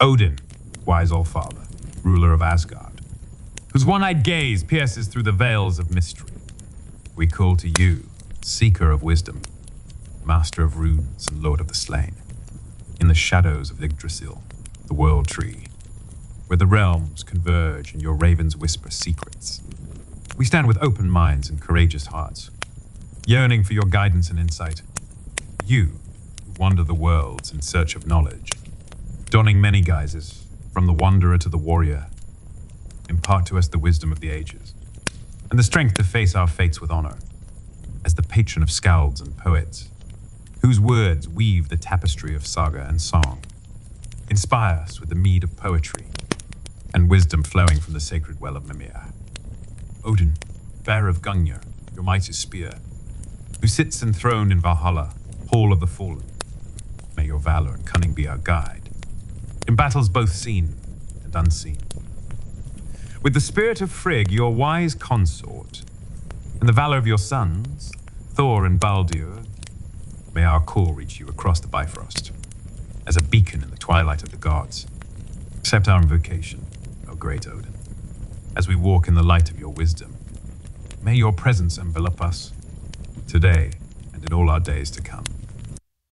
Odin, wise Allfather, ruler of Asgard, whose one-eyed gaze pierces through the veils of mystery. We call to you, seeker of wisdom, master of runes and lord of the slain, in the shadows of Yggdrasil, the world tree, where the realms converge and your ravens whisper secrets. We stand with open minds and courageous hearts, yearning for your guidance and insight. You, who wander the worlds in search of knowledge, donning many guises, from the wanderer to the warrior, impart to us the wisdom of the ages, and the strength to face our fates with honor, as the patron of skalds and poets, whose words weave the tapestry of saga and song. Inspire us with the mead of poetry and wisdom flowing from the sacred well of Mimir. Odin, bearer of Gungnir, your mighty spear, who sits enthroned in Valhalla, hall of the fallen. May your valor and cunning be our guide, battles both seen and unseen. With the spirit of Frigg, your wise consort, and the valor of your sons, Thor and Baldur, may our call reach you across the Bifrost, as a beacon in the twilight of the gods. Accept our invocation, O great Odin, as we walk in the light of your wisdom. May your presence envelop us today and in all our days to come.